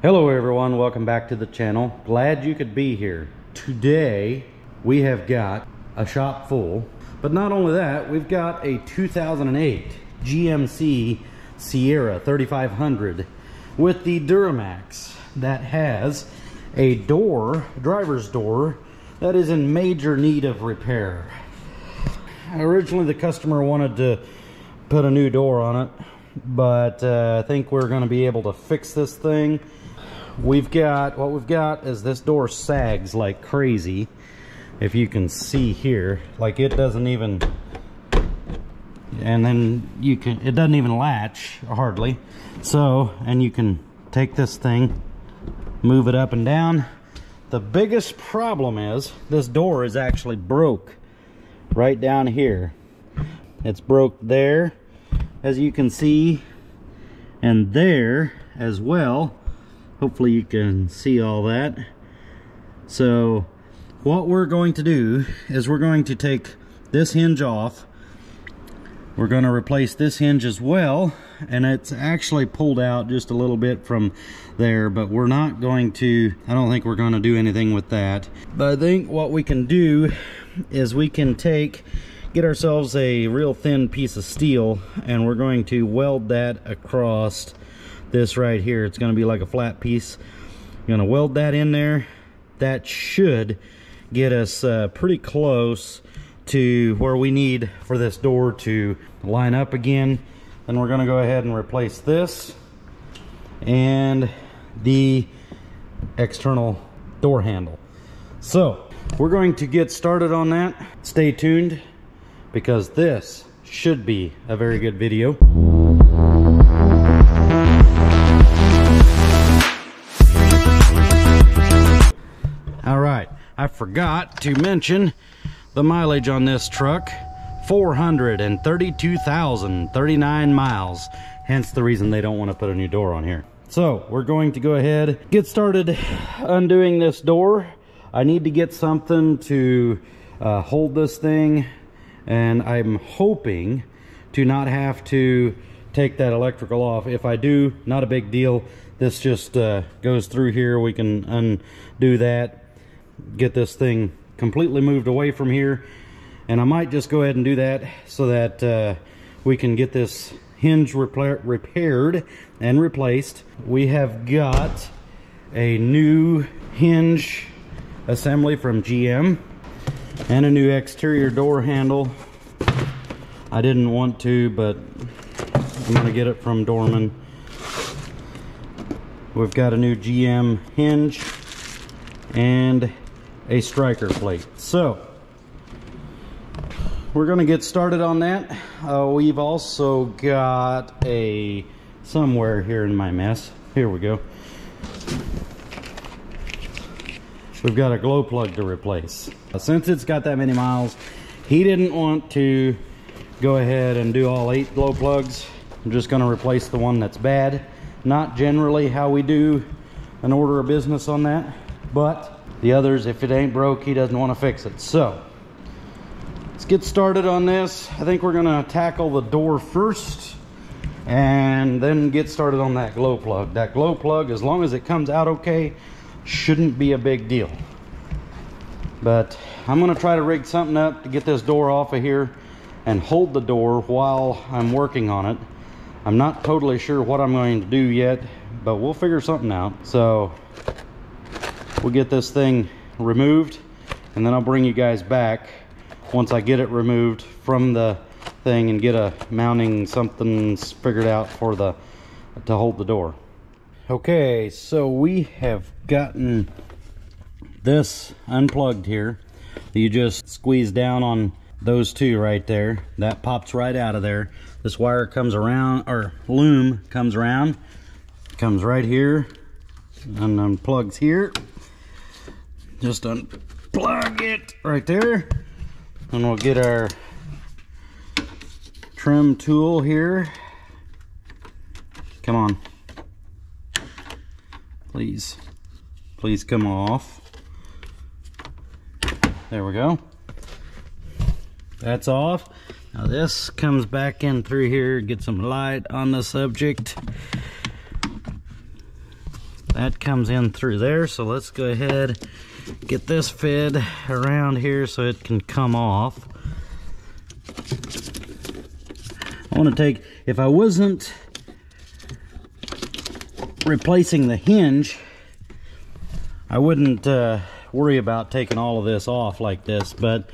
Hello everyone, welcome back to the channel. Glad you could be here. Today we have got a shop full, but not only that, we've got a 2008 GMC Sierra 3500 with the Duramax that has a door, driver's door, that is in major need of repair. Originally the customer wanted to put a new door on it, but uh, I think we're going to be able to fix this thing we've got what we've got is this door sags like crazy if you can see here. Like it doesn't even and then you can it doesn't even latch hardly. So and you can take this thing move it up and down. The biggest problem is this door is actually broke right down here. It's broke there as you can see and there as well hopefully you can see all that. So what we're going to do is we're going to take this hinge off. We're going to replace this hinge as well and it's actually pulled out just a little bit from there but we're not going to I don't think we're going to do anything with that. But I think what we can do is we can take get ourselves a real thin piece of steel and we're going to weld that across this right here. It's going to be like a flat piece. I'm going to weld that in there. That should get us uh, pretty close to where we need for this door to line up again. Then we're going to go ahead and replace this and the external door handle. So we're going to get started on that. Stay tuned because this should be a very good video. I forgot to mention the mileage on this truck 432,039 miles. Hence the reason they don't want to put a new door on here. So we're going to go ahead get started undoing this door. I need to get something to uh, hold this thing and I'm hoping to not have to take that electrical off. If I do not a big deal. This just uh, goes through here. We can undo that get this thing completely moved away from here and I might just go ahead and do that so that uh, we can get this hinge repaired and replaced. We have got a new hinge assembly from GM and a new exterior door handle. I didn't want to, but I'm gonna get it from Dorman. We've got a new GM hinge and a striker plate. So we're going to get started on that. Uh, we've also got a somewhere here in my mess. Here we go. We've got a glow plug to replace. Since it's got that many miles, he didn't want to go ahead and do all eight glow plugs. I'm just going to replace the one that's bad. Not generally how we do an order of business on that, but the others, if it ain't broke, he doesn't want to fix it. So, let's get started on this. I think we're going to tackle the door first and then get started on that glow plug. That glow plug, as long as it comes out okay, shouldn't be a big deal. But I'm going to try to rig something up to get this door off of here and hold the door while I'm working on it. I'm not totally sure what I'm going to do yet, but we'll figure something out. So we'll get this thing removed and then I'll bring you guys back once I get it removed from the thing and get a mounting something figured out for the to hold the door. Okay so we have gotten this unplugged here you just squeeze down on those two right there. That pops right out of there. This wire comes around or loom comes around comes right here and unplugs here just unplug it right there. And we'll get our trim tool here. Come on. Please. Please come off. There we go. That's off. Now this comes back in through here get some light on the subject that comes in through there. So let's go ahead, get this fed around here so it can come off. I want to take, if I wasn't replacing the hinge, I wouldn't uh, worry about taking all of this off like this, but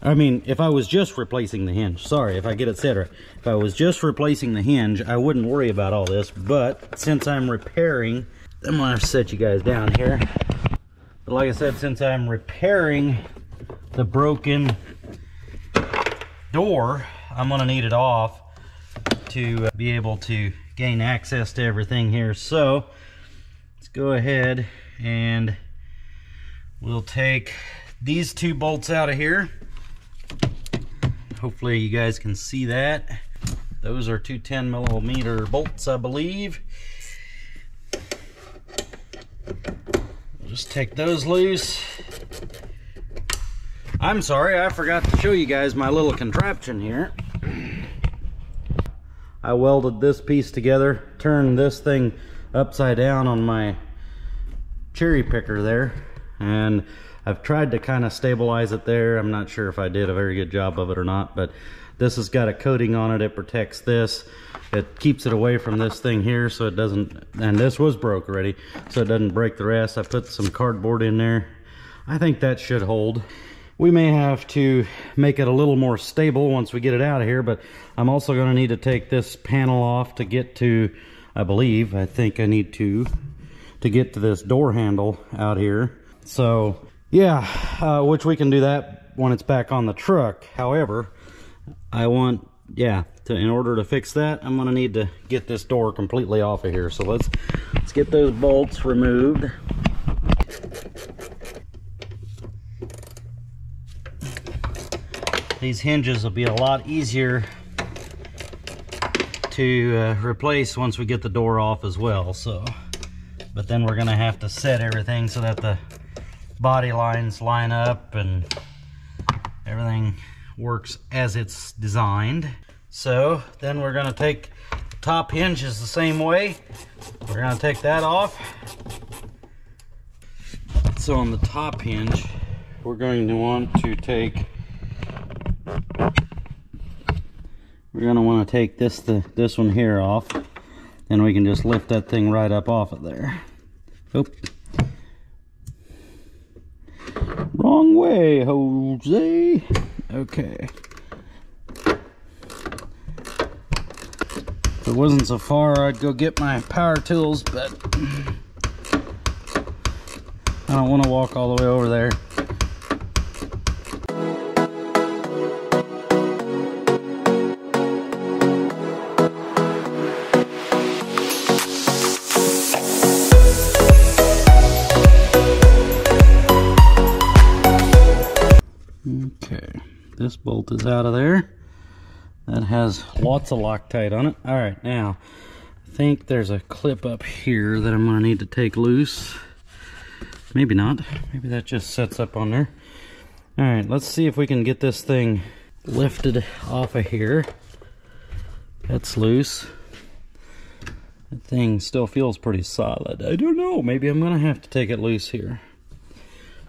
I mean, if I was just replacing the hinge, sorry if I get it said. If I was just replacing the hinge, I wouldn't worry about all this, but since I'm repairing, I'm gonna set you guys down here. But like I said, since I'm repairing the broken door, I'm gonna need it off to uh, be able to gain access to everything here. So let's go ahead and we'll take these two bolts out of here. Hopefully you guys can see that. Those are two 10 millimeter bolts, I believe. Just take those loose. I'm sorry, I forgot to show you guys my little contraption here. I welded this piece together, turned this thing upside down on my cherry picker there, and I've tried to kind of stabilize it there. I'm not sure if I did a very good job of it or not, but this has got a coating on it. It protects this. It keeps it away from this thing here so it doesn't, and this was broke already, so it doesn't break the rest. I put some cardboard in there. I think that should hold. We may have to make it a little more stable once we get it out of here, but I'm also going to need to take this panel off to get to, I believe, I think I need to, to get to this door handle out here. So, yeah, uh, which we can do that when it's back on the truck. However, I want, yeah, to, in order to fix that, I'm to need to get this door completely off of here. So let's, let's get those bolts removed. these hinges will be a lot easier to uh, replace once we get the door off as well so but then we're gonna have to set everything so that the body lines line up and everything works as it's designed so then we're gonna take top hinges the same way. We're gonna take that off. So on the top hinge we're going to want to take we're want to take this the, this one here off. And we can just lift that thing right up off of there. Oop. wrong way Jose. Okay it wasn't so far I'd go get my power tools but I don't want to walk all the way over there Okay, this bolt is out of there. Has lots of Loctite on it. All right, now, I think there's a clip up here that I'm gonna need to take loose. Maybe not, maybe that just sets up on there. All right, let's see if we can get this thing lifted off of here. That's loose. That thing still feels pretty solid. I don't know, maybe I'm gonna have to take it loose here.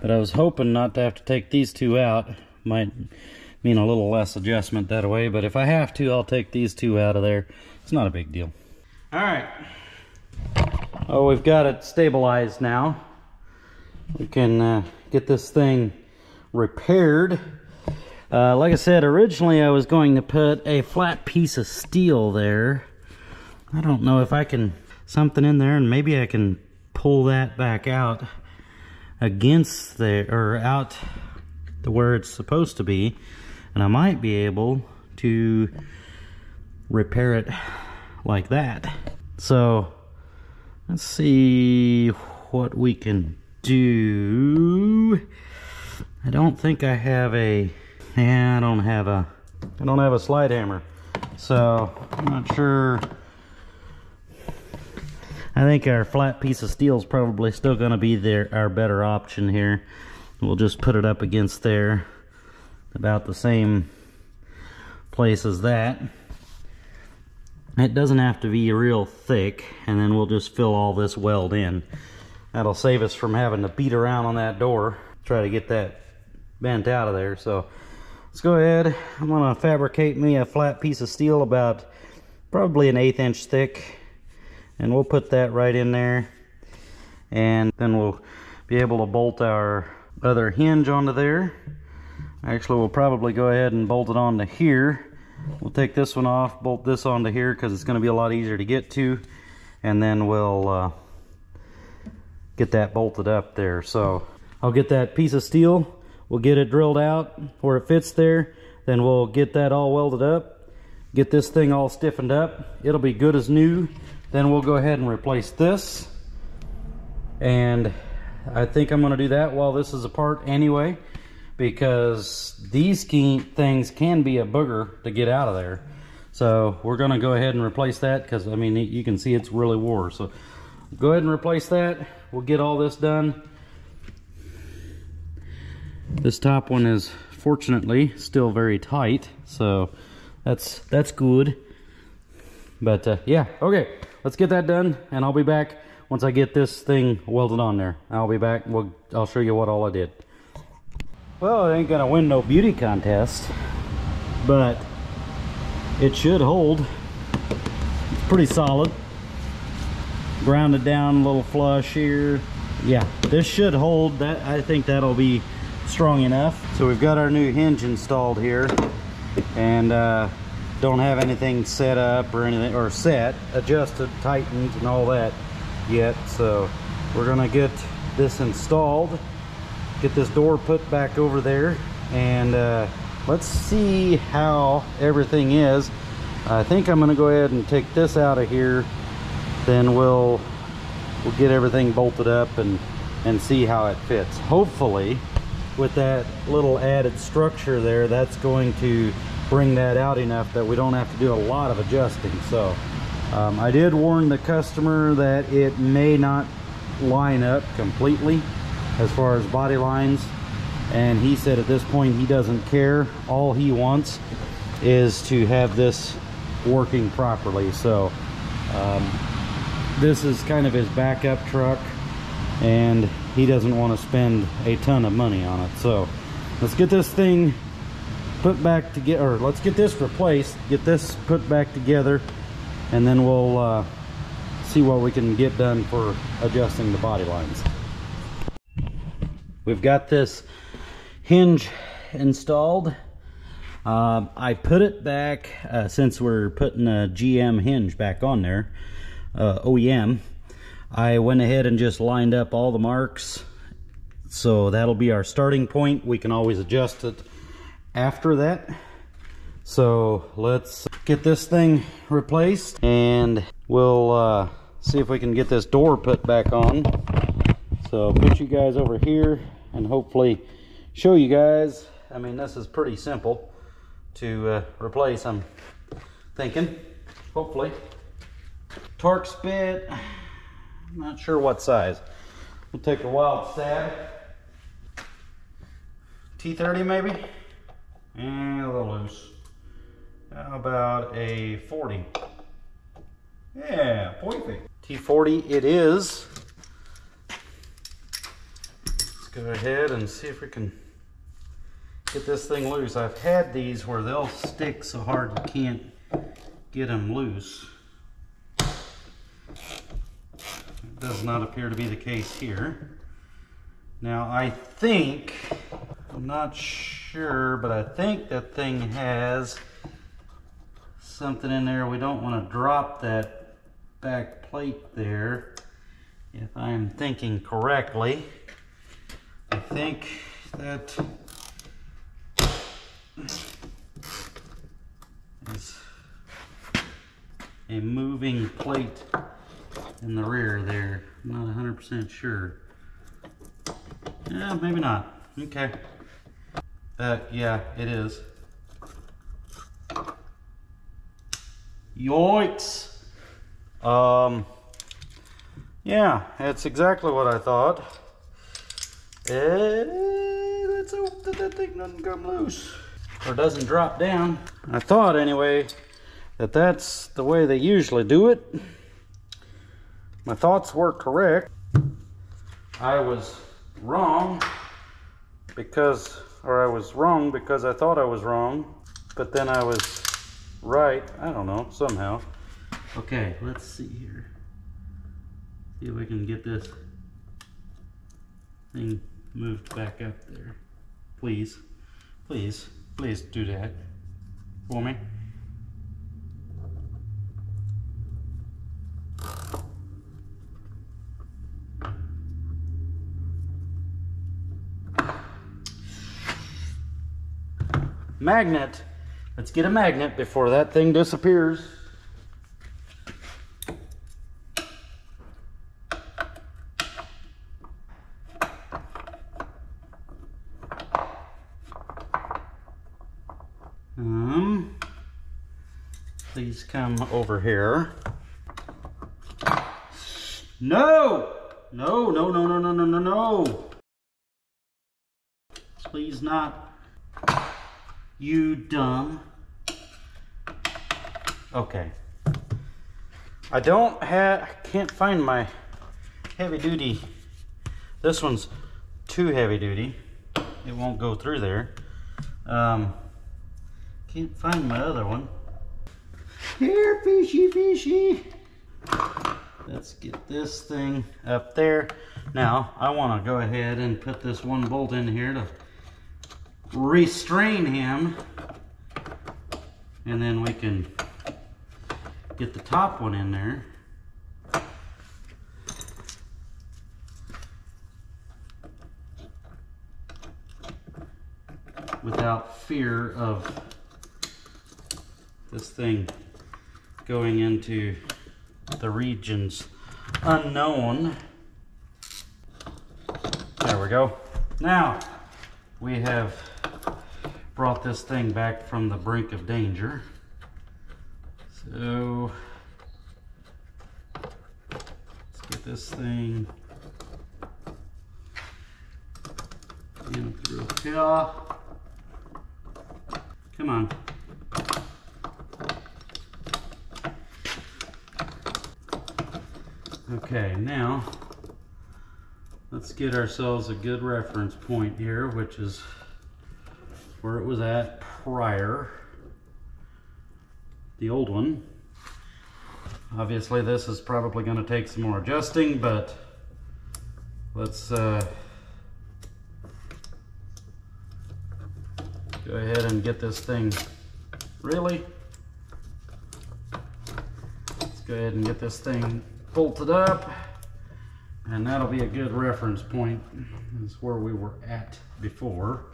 But I was hoping not to have to take these two out. Might mean a little less adjustment that way. But if I have to, I'll take these two out of there. It's not a big deal. All right. Oh, we've got it stabilized now. We can uh, get this thing repaired. Uh, like I said, originally I was going to put a flat piece of steel there. I don't know if I can, something in there and maybe I can pull that back out against the, or out to where it's supposed to be and I might be able to repair it like that. So let's see what we can do. I don't think I have a, yeah, I don't have a, I don't have a slide hammer. So I'm not sure. I think our flat piece of steel is probably still going to be there, our better option here. We'll just put it up against there about the same place as that. It doesn't have to be real thick, and then we'll just fill all this weld in. That'll save us from having to beat around on that door, try to get that bent out of there. So let's go ahead. I'm gonna fabricate me a flat piece of steel about probably an eighth inch thick, and we'll put that right in there. And then we'll be able to bolt our other hinge onto there. Actually, we'll probably go ahead and bolt it onto here. We'll take this one off, bolt this onto here because it's going to be a lot easier to get to. And then we'll uh, get that bolted up there. So I'll get that piece of steel. We'll get it drilled out where it fits there. Then we'll get that all welded up. Get this thing all stiffened up. It'll be good as new. Then we'll go ahead and replace this. And I think I'm going to do that while this is apart anyway because these things can be a booger to get out of there. So we're going to go ahead and replace that because, I mean, you can see it's really wore. So go ahead and replace that. We'll get all this done. This top one is fortunately still very tight. So that's, that's good. But uh, yeah, okay, let's get that done and I'll be back once I get this thing welded on there. I'll be back. We'll, I'll show you what all I did. Well, it ain't gonna win no beauty contest, but it should hold. It's pretty solid. Grounded down a little flush here. Yeah, this should hold. That I think that'll be strong enough. So we've got our new hinge installed here and uh, don't have anything set up or anything or set, adjusted, tightened and all that yet. So we're gonna get this installed get this door put back over there and uh, let's see how everything is. I think I'm gonna go ahead and take this out of here. Then we'll we'll get everything bolted up and and see how it fits. Hopefully with that little added structure there that's going to bring that out enough that we don't have to do a lot of adjusting. So um, I did warn the customer that it may not line up completely as far as body lines and he said at this point he doesn't care. All he wants is to have this working properly. So um, this is kind of his backup truck and he doesn't want to spend a ton of money on it. So let's get this thing put back together or let's get this replaced get this put back together and then we'll uh, see what we can get done for adjusting the body lines We've got this hinge installed. Uh, I put it back, uh, since we're putting a GM hinge back on there, uh, OEM, I went ahead and just lined up all the marks. So that'll be our starting point. We can always adjust it after that. So let's get this thing replaced and we'll uh, see if we can get this door put back on. So I'll put you guys over here and hopefully show you guys. I mean, this is pretty simple to uh, replace, I'm thinking, hopefully. Torx bit, not sure what size. We'll take a wild stab. T30 maybe? And a little loose. How about a 40? Yeah, perfect. T40 it is go ahead and see if we can get this thing loose. I've had these where they'll stick so hard you can't get them loose. It does not appear to be the case here. Now I think, I'm not sure, but I think that thing has something in there. We don't want to drop that back plate there if I'm thinking correctly. I think that is a moving plate in the rear there. I'm not 100% sure. Yeah, maybe not. Okay. That, yeah, it is. Yoicks! Um, yeah, it's exactly what I thought. And let's hope that that thing doesn't come loose or doesn't drop down. I thought anyway, that that's the way they usually do it. My thoughts were correct. I was wrong because, or I was wrong because I thought I was wrong, but then I was right. I don't know, somehow. Okay, let's see here. See if we can get this thing moved back up there. Please, please, please do that for me. Magnet. Let's get a magnet before that thing disappears. Um, please come over here. No! No, no, no, no, no, no, no, no. Please not. You dumb. Okay. I don't have, I can't find my heavy duty. This one's too heavy duty. It won't go through there. Um, can't find my other one. Here, fishy, fishy. Let's get this thing up there. Now, I want to go ahead and put this one bolt in here to restrain him. And then we can get the top one in there. Without fear of this thing going into the regions unknown. There we go. Now we have brought this thing back from the brink of danger. So let's get this thing in through here. Come on. Okay, now let's get ourselves a good reference point here, which is where it was at prior. The old one. Obviously this is probably going to take some more adjusting, but let's uh, go ahead and get this thing really let's go ahead and get this thing bolted up and that'll be a good reference point. Is where we were at before.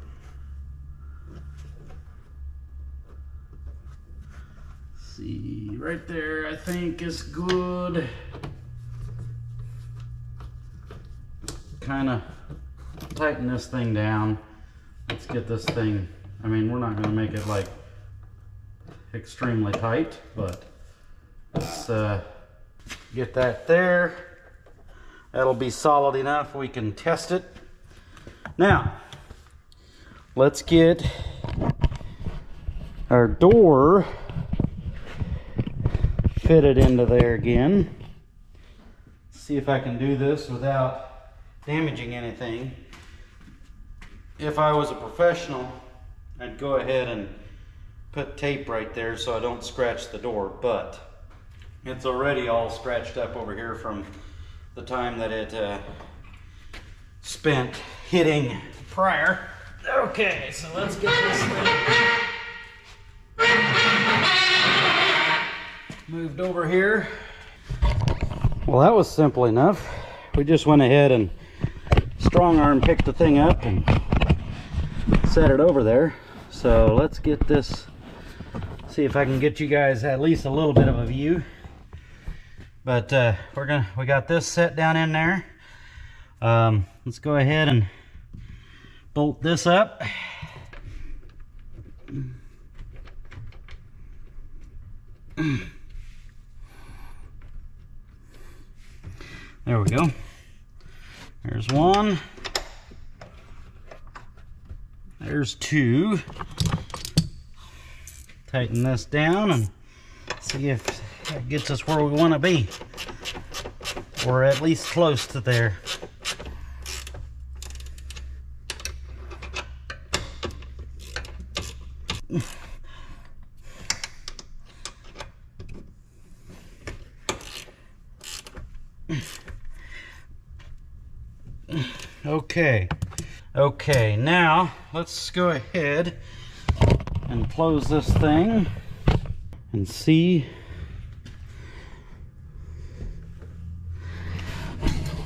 See right there I think is good. Kind of tighten this thing down. Let's get this thing I mean we're not going to make it like extremely tight but let's uh, Get that there. That'll be solid enough. We can test it. Now, let's get our door fitted into there again. See if I can do this without damaging anything. If I was a professional, I'd go ahead and put tape right there so I don't scratch the door, but it's already all scratched up over here from the time that it uh, spent hitting prior. Okay, so let's get this thing moved over here. Well, that was simple enough. We just went ahead and strong arm picked the thing up and set it over there. So let's get this, see if I can get you guys at least a little bit of a view. But uh, we're gonna we got this set down in there. Um, let's go ahead and bolt this up. There we go. There's one. There's two. Tighten this down and See if that gets us where we want to be. Or at least close to there. Okay. Okay, now let's go ahead and close this thing and see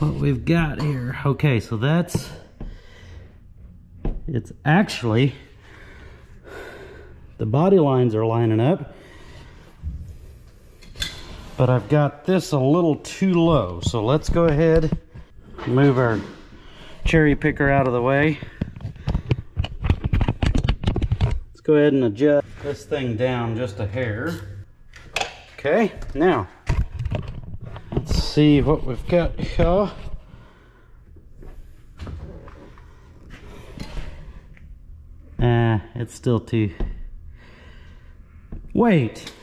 what we've got here. Okay, so that's it's actually the body lines are lining up but I've got this a little too low so let's go ahead move our cherry picker out of the way. Let's go ahead and adjust this thing down just a hair. Okay, now see what we've got here. Uh, it's still too. Wait.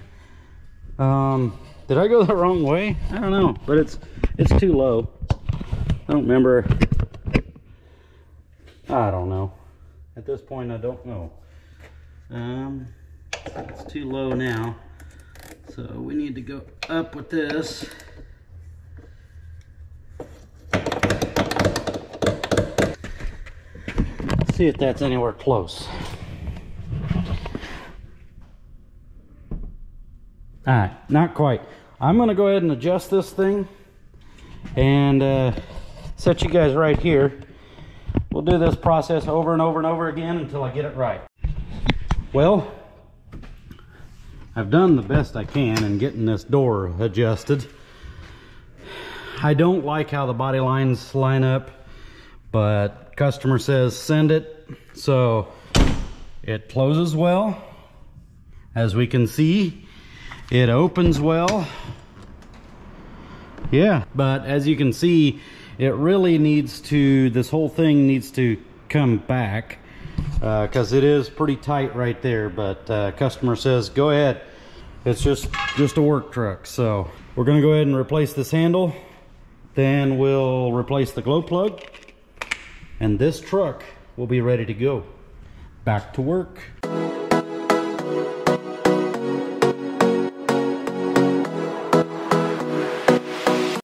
um, did I go the wrong way? I don't know, but it's it's too low. I don't remember. I don't know. At this point, I don't know. Um, it's too low now. So we need to go up with this. See if that's anywhere close. All right, not quite. I'm gonna go ahead and adjust this thing and uh, set you guys right here. We'll do this process over and over and over again until I get it right. Well, I've done the best I can in getting this door adjusted. I don't like how the body lines line up, but customer says send it. So it closes well. As we can see, it opens well. Yeah, but as you can see, it really needs to, this whole thing needs to come back because uh, it is pretty tight right there. But uh, customer says, go ahead. It's just, just a work truck. So we're gonna go ahead and replace this handle. Then we'll replace the glow plug. And this truck will be ready to go. Back to work.